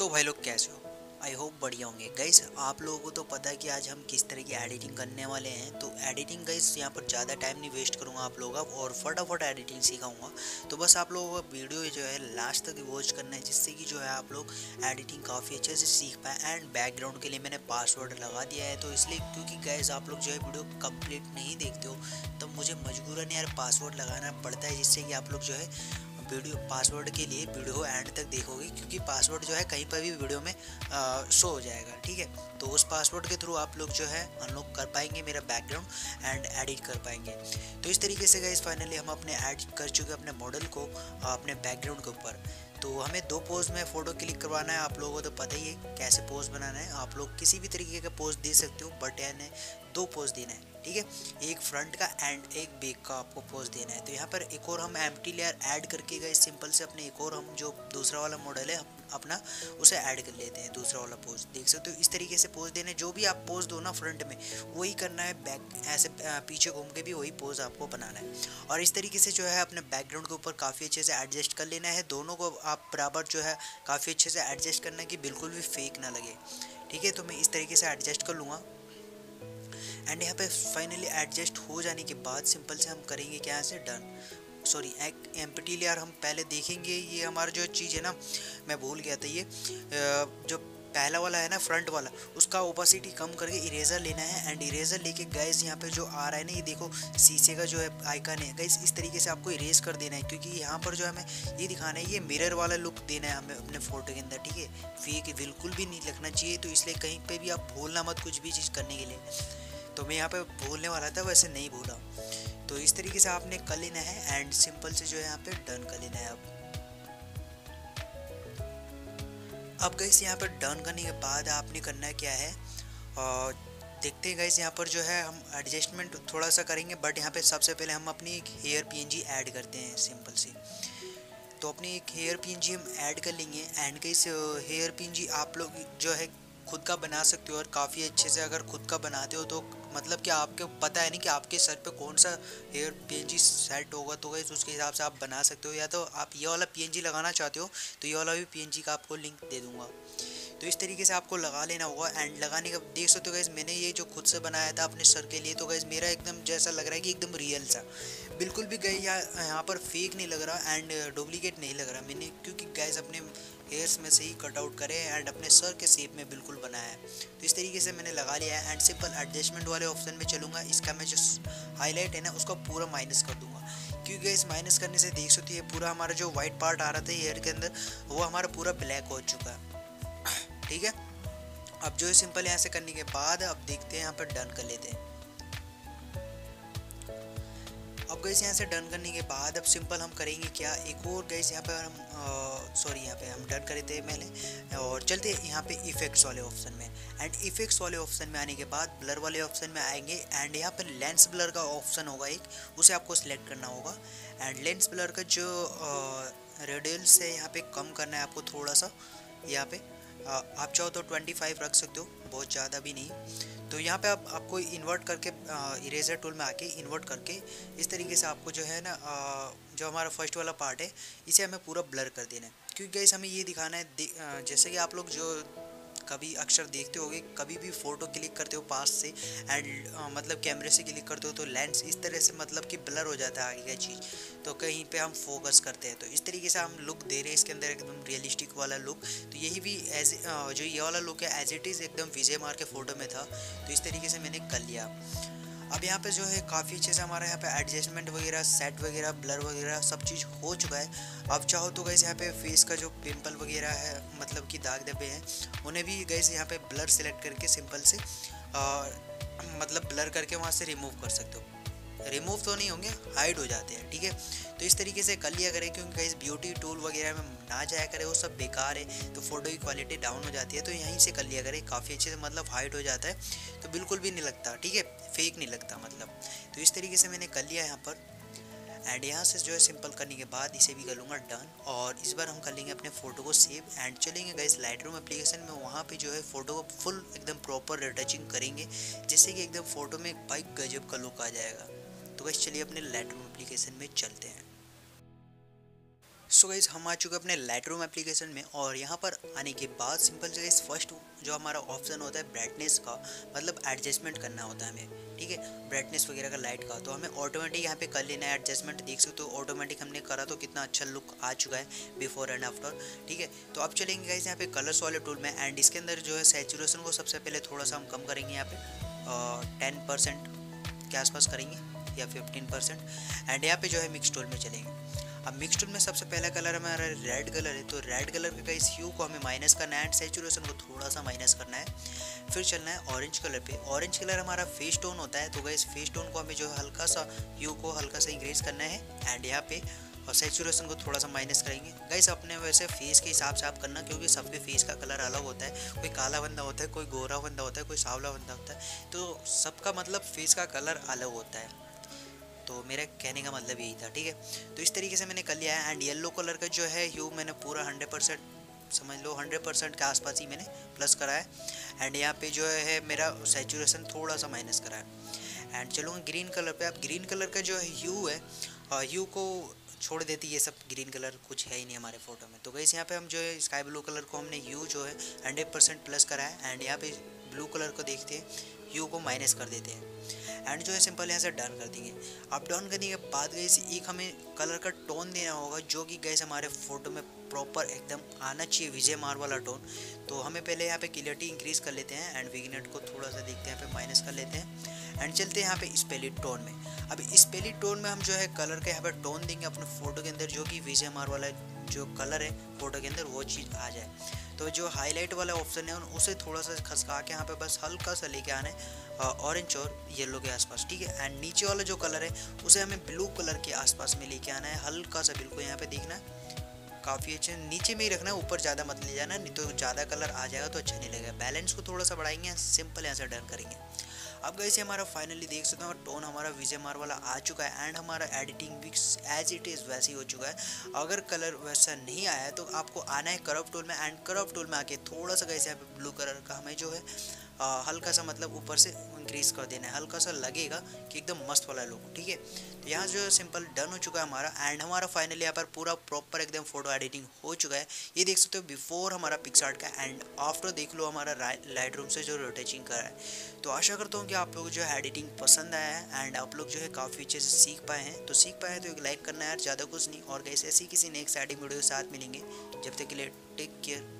तो भाई लोग कैसे हो? आई होप बढ़िया होंगे। गाइस आप लोगों को तो पता है कि आज हम किस तरह की एडिटिंग करने वाले हैं। तो एडिटिंग गाइस यहाँ पर ज़्यादा टाइम नहीं वेस्ट करूँगा आप लोगों का और फटाफट एडिटिंग सिखाऊँगा। तो बस आप लोगों का वीडियो जो है लास्ट तक वॉच करना है, जिससे कि जो है आप लोग एडिटिंग काफ़ी अच्छे से सीख पाए एंड बैकग्राउंड के लिए मैंने पासवर्ड लगा दिया है। तो इसलिए क्योंकि गैस आप लोग जो है वीडियो कंप्लीट नहीं देखते हो तो मुझे मजबूरन यार पासवर्ड लगाना पड़ता है, जिससे कि आप लोग जो है वीडियो पासवर्ड के लिए वीडियो एंड तक देखोगे, क्योंकि पासवर्ड जो है कहीं पर भी वीडियो में शो हो जाएगा, ठीक है? तो उस पासवर्ड के थ्रू आप लोग जो है अनलॉक कर पाएँगे मेरा बैकग्राउंड एंड एडिट कर पाएँगे। तो इस तरीके से गए फाइनली हम अपने ऐड कर चुके अपने मॉडल को अपने बैकग्राउंड के ऊपर। तो हमें दो पोज में फ़ोटो क्लिक करवाना है, आप लोगों को तो पता ही है कैसे पोज बनाना है। आप लोग किसी भी तरीके का पोज दे सकते हो बट यानी दो पोज देना है। ठीक है? एक फ्रंट का एंड एक बेक का आपको पोज देना है। तो यहाँ पर एक और हम एम लेयर ऐड करके गए सिंपल से, अपने एक और हम जो दूसरा वाला मॉडल है अपना उसे ऐड कर लेते हैं, दूसरा वाला पोज देख सकते हो, इस तरीके से पोज देने, जो भी आप पोज दो ना फ्रंट में, वही करना है बैक ऐसे पीछे घूम के भी वही पोज आपको बनाना है। और इस तरीके से जो है, अपने बैकग्राउंड के ऊपर काफ़ी अच्छे से एडजस्ट कर लेना है। दोनों को आप बराबर जो है, काफ़ी अच्छे से एडजस्ट करना कि बिल्कुल भी फेक ना लगे। ठीक है? तो मैं इस तरीके से एडजस्ट कर लूँगा। एंड यहाँ पे फाइनली एडजस्ट हो जाने के बाद सिंपल से हम करेंगे क्या यहाँ से done sorry M P layer हम पहले देखेंगे। ये हमारा जो चीज़ है ना, मैं भूल गया था ये। जो पहला वाला है ना फ्रंट वाला, उसका ओपासिटी कम करके इरेज़र लेना है। एंड इरेज़र लेके गैस यहाँ पे जो आ रहा है ना, ये देखो, शीशे का जो है आइकन है। गैस इस तरीके से आपको इरेज कर देना है, क्योंकि यहाँ पर जो हमें ये दिखाना है, ये मिरर वाला लुक देना है हमें अपने फ़ोटो के अंदर, ठीक है? फेक बिल्कुल भी नहीं लगना चाहिए तो इसलिए कहीं पर भी आप भूलना मत कुछ भी चीज़ करने के लिए। तो मैं यहाँ पे बोलने वाला था, वैसे नहीं बोला। तो इस तरीके से आपने कर लेना है एंड सिंपल से जो है यहाँ पे डन कर लेना है अब। अब गई यहाँ पर डन करने के बाद आपने करना क्या है? और देखते हैं गैस यहाँ पर जो है हम एडजस्टमेंट थोड़ा सा करेंगे बट यहाँ पे सबसे पहले हम अपनी एक हेयर पीएनजी ऐड करते हैं सिंपल सी। तो अपनी एक हेयर पीएनजी हम ऐड कर लेंगे एंड गैस हेयर पीएनजी आप लोग जो है खुद का बना सकते हो और काफ़ी अच्छे से अगर खुद का बनाते हो तो मतलब कि आपके, पता है नहीं कि आपके सर पे कौन सा हेयर पीएनजी सेट होगा तो गई उसके हिसाब से आप बना सकते हो। या तो आप ये वाला पीएनजी लगाना चाहते हो तो ये वाला भी पीएनजी का आपको लिंक दे दूँगा। तो इस तरीके से आपको लगा लेना होगा। एंड लगाने का, देख सकते हो गैस मैंने ये जो खुद से बनाया था अपने सर के लिए तो गैस मेरा एकदम जैसा लग रहा है कि एकदम रियल सा। बिल्कुल भी गए यहाँ पर फेक नहीं लग रहा एंड डुप्लीकेट नहीं लग रहा। मैंने, क्योंकि गैस अपने हेयर्स में से ही कट आउट करे एंड अपने सर के शेप में बिल्कुल बनाया। है तो इस तरीके से मैंने लगा लिया है एंड सिंपल एडजस्टमेंट वाले ऑप्शन में चलूँगा। इसका मैं जो हाईलाइट है ना, उसका पूरा माइनस कर दूँगा। क्योंकि इस माइनस करने से देख सकती है पूरा हमारा जो वाइट पार्ट आ रहा था हेयर के अंदर, वो हमारा पूरा ब्लैक हो चुका। है ठीक है? अब जो है सिंपल यहाँ से करने के बाद, अब देखते हैं, यहाँ पर डन कर लेते हैं। अब गैस यहाँ से डन करने के बाद, अब सिंपल हम करेंगे क्या? एक और गैस यहाँ पर हम सॉरी यहाँ पे हम डन करे थे पहले। और चलते यहाँ पे इफेक्ट्स वाले ऑप्शन में। एंड इफेक्ट्स वाले ऑप्शन में आने के बाद ब्लर वाले ऑप्शन में आएँगे। एंड यहाँ पर लेंस ब्लर का ऑप्शन होगा एक, उसे आपको सिलेक्ट करना होगा। एंड लेंस ब्लर का जो रेडियल है, यहाँ पे कम करना है आपको थोड़ा सा, यहाँ पे। आप चाहो तो 25 रख सकते हो, बहुत ज़्यादा भी नहीं। तो यहाँ पे आप, आपको इन्वर्ट करके इरेजर टूल में आके इन्वर्ट करके इस तरीके से आपको जो है ना जो हमारा फ़र्स्ट वाला पार्ट है, इसे हमें पूरा ब्लर कर देना है। क्योंकि इस हमें ये दिखाना है जैसे कि आप लोग जो कभी अक्सर देखते होगे, कभी भी फ़ोटो क्लिक करते हो पास से एंड मतलब कैमरे से क्लिक करते हो तो लेंस इस तरह से मतलब कि ब्लर हो जाता है आगे का चीज़। तो कहीं पे हम फोकस करते हैं। तो इस तरीके से हम लुक दे रहे हैं इसके अंदर एकदम रियलिस्टिक वाला लुक। तो यही भी एज जो ये वाला लुक है एज इट इज़ एकदम विजय मार के फ़ोटो में था। तो इस तरीके से मैंने कर लिया। अब यहाँ पे जो है काफ़ी अच्छे से हमारा यहाँ पे एडजस्टमेंट वगैरह सेट वगैरह ब्लर वगैरह सब चीज़ हो चुका है। अब चाहो तो गैस यहाँ पे फेस का जो पिंपल वगैरह है मतलब कि दाग धब्बे हैं उन्हें भी गैस यहाँ पे ब्लर सेलेक्ट करके सिंपल से आ, मतलब ब्लर करके वहाँ से रिमूव कर सकते हो। रिमूव तो नहीं होंगे हाइड हो जाते हैं, ठीक है? तो इस तरीके से कर लिया करें क्योंकि इस ब्यूटी टूल वगैरह में ना जाया करे, वो सब बेकार है तो फ़ोटो की क्वालिटी डाउन हो जाती है तो यहीं से कर लिया करें, काफ़ी अच्छे से मतलब हाइड हो जाता है तो बिल्कुल भी नहीं लगता, ठीक है? फेक नहीं लगता मतलब। तो इस तरीके से मैंने कर लिया यहाँ पर एंड यहाँ से जो है सिंपल करने के बाद इसे भी कर लूँगा डन और इस बार हम कर लेंगे अपने फ़ोटो को सेव एंड चलेंगे गए लाइट रूम एप्लीकेशन में वहाँ पे जो है फ़ोटो को फुल एकदम प्रॉपर रिटचिंग करेंगे, जिससे कि एकदम फ़ोटो में बाइक गजब का लुक आ जाएगा। तो बस चलिए अपने लाइट रूम एप्लीकेशन में चलते हैं। सो so गाइज़ हम आ चुके हैं अपने लाइट रूम एप्लीकेशन में और यहाँ पर आने के बाद सिंपल से गाइज़ फ़र्स्ट जो हमारा ऑप्शन होता है ब्राइटनेस का मतलब एडजस्टमेंट करना होता है हमें, ठीक है? ब्राइटनेस वगैरह का लाइट का तो हमें ऑटोमेटिक यहाँ पे कर लेना है एडजस्टमेंट देख सकते हो ऑटोमेटिक हमने करा तो कितना अच्छा लुक आ चुका है बिफोर एंड आफ्टर ठीक है? तो अब चलेंगे गाइज़ यहाँ पे कलर्स वाले टूल में एंड इसके अंदर जो है सेचुरेशन को सबसे पहले थोड़ा सा हम कम करेंगे यहाँ पे टेन परसेंट के आसपास करेंगे। या फिफ्टीन परसेंट एंड यहाँ पे जो है मिक्स टूल में चलेंगे। अब मिक्स टूल में सबसे पहला कलर हमारा रेड कलर है तो रेड कलर का इस ह्यू को हमें माइनस करना है एंड सेचुरेशन को थोड़ा सा माइनस करना है। फिर चलना है ऑरेंज कलर पे। ऑरेंज कलर हमारा फेस टोन होता है तो इस फेस टोन को हमें जो है हल्का सा ह्यू को हल्का सा इंक्रीज करना है एंड यहाँ पे और सेचुरेशन को थोड़ा सा माइनस करेंगे। गाइस अपने वैसे फेस के हिसाब से आप करना, क्योंकि सबके फेस का कलर अलग होता है। कोई काला बंदा होता है, कोई गोरा बंदा होता है, कोई सावला बंदा होता है तो सबका मतलब फेस का कलर अलग होता है। तो मेरा कहने का मतलब यही था, ठीक है? तो इस तरीके से मैंने कर लिया है एंड येलो कलर का जो है ह्यू मैंने पूरा हंड्रेड परसेंट समझ लो हंड्रेड परसेंट के आसपास ही मैंने प्लस करा है एंड यहाँ पे जो है मेरा सेचुरेशन थोड़ा सा माइनस करा है। एंड चलो ग्रीन कलर पे आप ग्रीन कलर का जो है ह्यू है ह्यू को छोड़ देती ये सब ग्रीन कलर कुछ है ही नहीं हमारे फ़ोटो में। तो गई यहाँ पे हम जो है स्काई ब्लू कलर को हमने यू जो है हंड्रेड परसेंट प्लस करा है एंड यहाँ पे ब्लू कलर को देखते हैं यू को माइनस कर देते हैं। एंड जो है सिंपल यहाँ से डन कर देंगे। अब डन करने के बाद गई एक हमें कलर का टोन देना होगा, जो कि गैस हमारे फ़ोटो में प्रॉपर एकदम आना चाहिए, विजय मार वाला टोन तो हमें पहले यहाँ पे क्लियरिटी इंक्रीज कर लेते हैं एंड विगनेट को थोड़ा सा देखते हैं, यहाँ पे माइनस कर लेते हैं। एंड चलते हैं यहाँ पे स्पेली टोन में। अब स्पेली टोन में हम जो है कलर का यहाँ पे टोन देंगे अपने फ़ोटो के अंदर, जो कि विजय मार वाला जो कलर है फ़ोटो के अंदर वो चीज़ आ जाए। तो जो हाईलाइट वाला ऑप्शन है उसे थोड़ा सा खसका के यहाँ पे बस हल्का सा लेके आना है ऑरेंज और येलो के आसपास, ठीक है? एंड नीचे वाला जो कलर है, उसे हमें ब्लू कलर के आसपास में लेके आना है, हल्का सा बिल्कुल यहाँ पे देखना। है काफ़ी अच्छे, नीचे में ही रखना है ऊपर ज़्यादा मत ले जाना, नहीं तो ज़्यादा कलर आ जाएगा तो अच्छा नहीं लगेगा। बैलेंस को थोड़ा सा बढ़ाएँगे सिंपल यहाँ से डन करेंगे। अब गई से हमारा फाइनली देख सकते हैं और टोन हमारा विजय मार वाला आ चुका है एंड हमारा एडिटिंग भी एज इट इज़ वैसे ही हो चुका है। अगर कलर वैसा नहीं आया है तो आपको आना है करप टोल में एंड करप टोल में आके थोड़ा सा कैसे ब्लू कलर का हमें जो है हल्का सा मतलब ऊपर से इंक्रीज कर देना है। हल्का सा लगेगा कि एकदम मस्त वाला लुक ठीक है? तो यहाँ जो सिंपल डन हो चुका है हमारा एंड हमारा फाइनली यहाँ पर पूरा प्रॉपर एकदम फ़ोटो एडिटिंग हो चुका है। ये देख सकते हो बिफोर हमारा पिक्सार्ट का एंड आफ्टर देख लो हमारा लाइट रूम से जो रोटेचिंग करा है। तो आशा करता हूँ कि आप लोग जो है एडिटिंग पसंद आया है एंड आप लोग जो है काफ़ी अच्छे से सीख पाए हैं। तो सीख पाए तो एक लाइक करना है यार, ज़्यादा कुछ नहीं। और कैसे ऐसी किसी नेक्स्ट एडिंग वीडियो के साथ मिलेंगे। जब तक के लिए टेक केयर